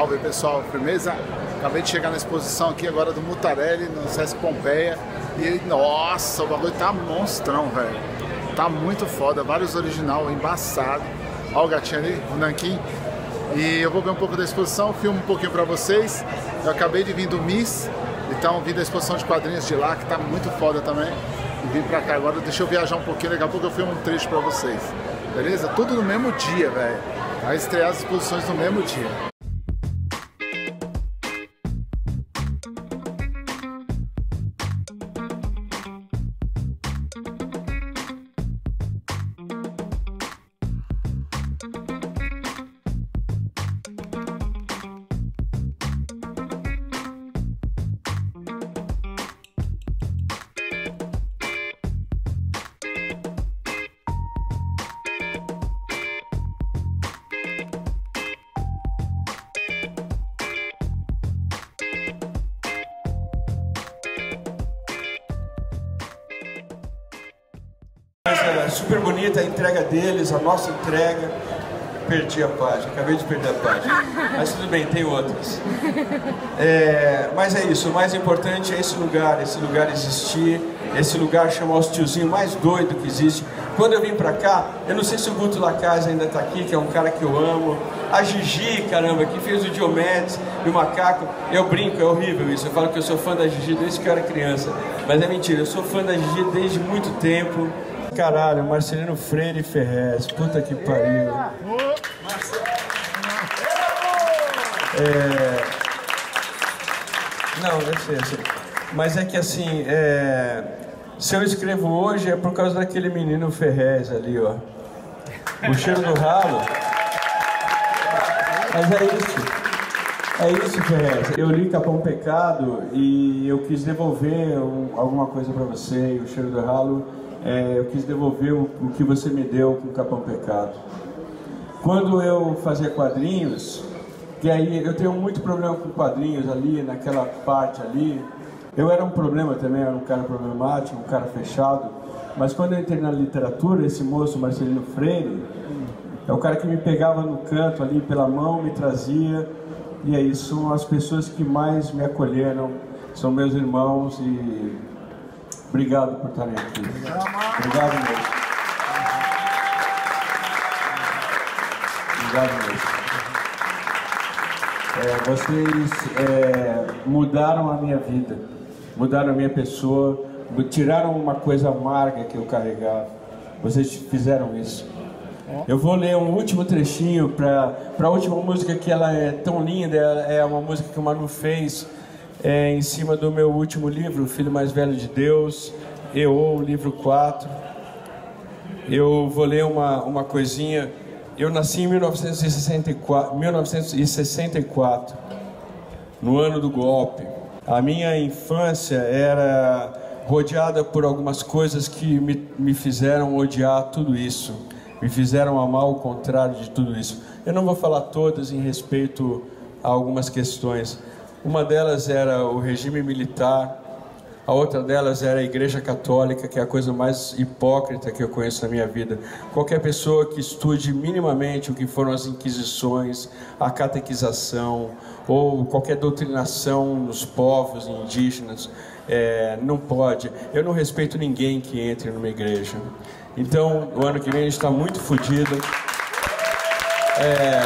Salve pessoal, firmeza? Acabei de chegar na exposição aqui agora do Mutarelli no Sesc Pompeia e nossa, o bagulho tá monstrão, velho. Tá muito foda, vários original, embaçado. Olha o gatinho ali, o Nankin. E eu vou ver um pouco da exposição, filmo um pouquinho pra vocês. Eu acabei de vir do Miss, então vim da exposição de quadrinhos de lá, que tá muito foda também. E vim pra cá agora, deixa eu viajar um pouquinho, daqui a pouco eu filmo um trecho pra vocês. Beleza? Tudo no mesmo dia, velho. Vai estrear as exposições no mesmo dia. Super bonita a entrega deles, a nossa entrega. Perdi a página, acabei de perder a página. Mas tudo bem, tem outras. É, mas é isso, o mais importante é esse lugar, esse lugar existir, esse lugar chamar os tiozinhos mais doido que existe. Quando eu vim pra cá, eu não sei se o Guto Lacaz ainda tá aqui, que é um cara que eu amo. A Gigi, caramba, que fez o Diomedes e o Macaco. Eu brinco, é horrível isso. Eu falo que eu sou fã da Gigi desde que eu era criança. Mas é mentira, eu sou fã da Gigi desde muito tempo. Caralho, Marcelino Freire Ferrez, puta que pariu. É... Não, assim. Mas é que assim, é... se eu escrevo hoje é por causa daquele menino Ferrez ali, ó. O cheiro do ralo. Mas é isso. É isso, Ferrez. Eu li Capão Pecado e eu quis devolver um, alguma coisa para você, o cheiro do ralo é, eu quis devolver o, o, que você me deu com Capão Pecado. Quando eu fazia quadrinhos, que aí eu tenho muito problema com quadrinhos ali, naquela parte ali. Eu era um problema também, era um cara problemático, um cara fechado. Mas quando eu entrei na literatura, esse moço, Marcelino Freire, é o cara que me pegava no canto ali pela mão, me trazia. E é isso, as pessoas que mais me acolheram, são meus irmãos e Obrigado por estarem aqui. Obrigado mesmo. Obrigado mesmo. É, vocês é, mudaram a minha vida, mudaram a minha pessoa, tiraram uma coisa amarga que eu carregava. Vocês fizeram isso. Eu vou ler um último trechinho para a última música que ela é tão linda, é uma música que o Manu fez é, em cima do meu último livro, Filho Mais Velho de Deus, Eu, livro 4. Eu vou ler uma, uma coisinha. Eu nasci em 1964, 1964, no ano do golpe. A minha infância era rodeada por algumas coisas que me, me fizeram odiar tudo isso, me fizeram amar o contrário de tudo isso. Eu não vou falar todas em respeito a algumas questões, uma delas era o regime militar, a outra delas era a Igreja Católica, que é a coisa mais hipócrita que eu conheço na minha vida. Qualquer pessoa que estude minimamente o que foram as inquisições, a catequização ou qualquer doutrinação nos povos indígenas, é, não pode. Eu não respeito ninguém que entre numa igreja. Então, o ano que vem a gente está muito fodido. É,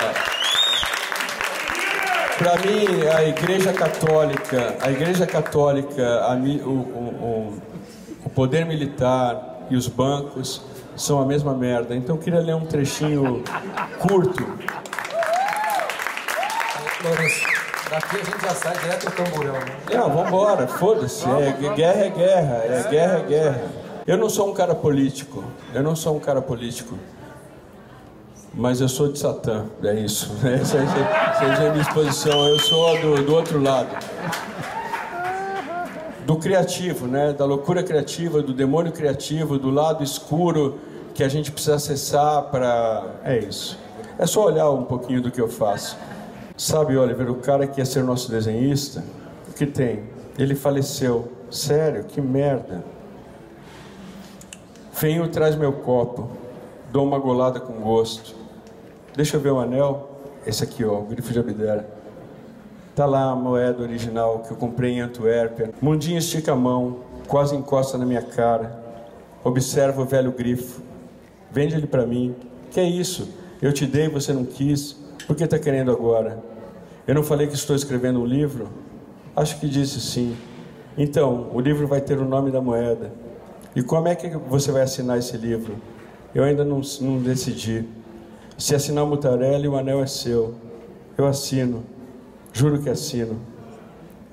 para mim, a Igreja Católica, a Igreja Católica, a, o, o, o, poder militar e os bancos são a mesma merda. Então, eu queria ler um trechinho curto. Daqui a gente já sai direto do tamborão, né? Não, vambora, foda-se. É, guerra é guerra, é guerra é guerra. Eu não sou um cara político. Eu não sou um cara político mas eu sou de Satã, é isso. Essa, essa é a minha exposição, eu sou do, do outro lado. Do criativo, né? da loucura criativa, do demônio criativo, do lado escuro que a gente precisa acessar para. É isso. É só olhar um pouquinho do que eu faço. Sabe, Oliver, o cara que ia ser nosso desenhista, o que tem? Ele faleceu. Sério, que merda. Venho, traz meu copo. Dou uma golada com gosto. Deixa eu ver o anel. Esse aqui, ó, o grifo de Abdera. Tá lá a moeda original que eu comprei em Antuérpia. Mundinho estica a mão, quase encosta na minha cara. Observa o velho grifo. Vende ele para mim. Que é isso? Eu te dei, você não quis. Por que está querendo agora? Eu não falei que estou escrevendo um livro? Acho que disse sim. Então, o livro vai ter o nome da moeda. E como é que você vai assinar esse livro? Eu ainda não, não decidi. Se assinar o Mutarelli, o anel é seu. Eu assino. Juro que assino.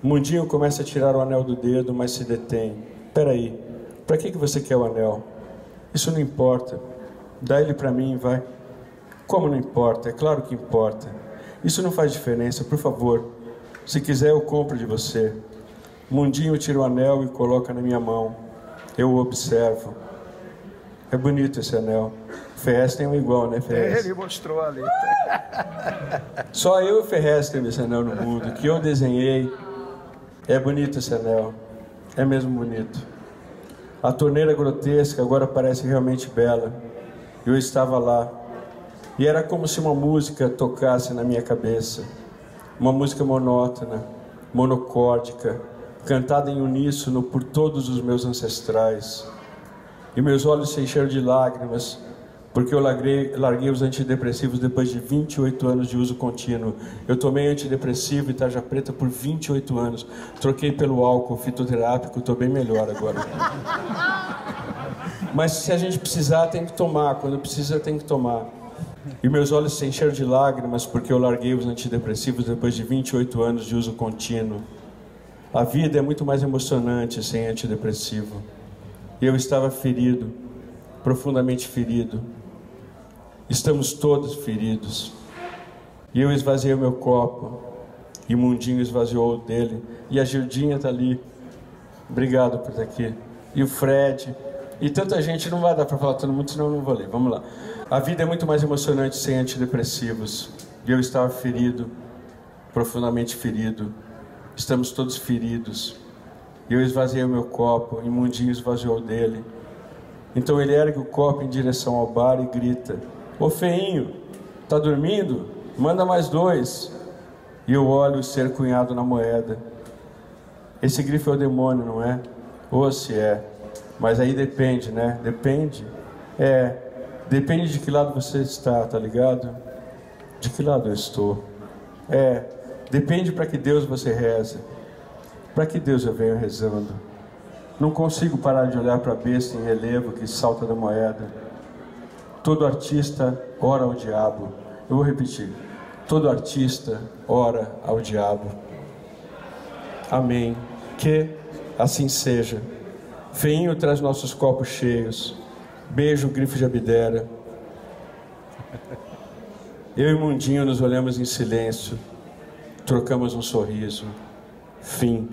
Mundinho começa a tirar o anel do dedo, mas se detém. Peraí, para que, que você quer o anel? Isso não importa. Dá ele para mim, vai. Como não importa? É claro que importa. Isso não faz diferença, por favor. Se quiser, eu compro de você. Mundinho tira o anel e coloca na minha mão. Eu observo. É bonito esse anel. Ferrez tem um igual, né, Ferrez? Ele mostrou ali. Só eu e Ferrez temos esse anel no mundo, que eu desenhei. É bonito esse anel. É mesmo bonito. A torneira grotesca agora parece realmente bela. Eu estava lá, e era como se uma música tocasse na minha cabeça. Uma música monótona, monocórdica, cantada em uníssono por todos os meus ancestrais. E meus olhos se encheram de lágrimas, porque eu larguei, larguei, os antidepressivos depois de 28 anos de uso contínuo. Eu tomei antidepressivo e tarja preta por 28 anos. Troquei pelo álcool fitoterápico, estou bem melhor agora. Mas se a gente precisar, tem que tomar. Quando precisa, tem que tomar. E meus olhos se encheram de lágrimas porque eu larguei os antidepressivos depois de 28 anos de uso contínuo. A vida é muito mais emocionante sem antidepressivo. Eu estava ferido, profundamente ferido. Estamos todos feridos. E eu esvaziei o meu copo, e Mundinho esvaziou o dele, e a Gildinha está ali. Obrigado por estar aqui. E o Fred, e tanta gente, não vai dar para falar todo mundo, senão eu não vou ler. Vamos lá. A vida é muito mais emocionante sem antidepressivos. E eu estava ferido, profundamente ferido. Estamos todos feridos. E eu esvaziei o meu copo, e Mundinho esvaziou dele. Então ele ergue o copo em direção ao bar e grita: Ô feinho, tá dormindo? Manda mais dois. E eu olho o ser cunhado na moeda. Esse grifo é o demônio, não é? Ou se é. Mas aí depende, né? Depende. É, depende de que lado você está, tá ligado? De que lado eu estou? É, depende para que Deus você reza. Para que Deus eu venho rezando? Não consigo parar de olhar para a besta em relevo que salta da moeda. Todo artista ora ao diabo. Eu vou repetir. Todo artista ora ao diabo. Amém. Que assim seja. Feinho traz nossos copos cheios. Beijo grifo de Abdera. Eu e Mundinho nos olhamos em silêncio. Trocamos um sorriso. Fim.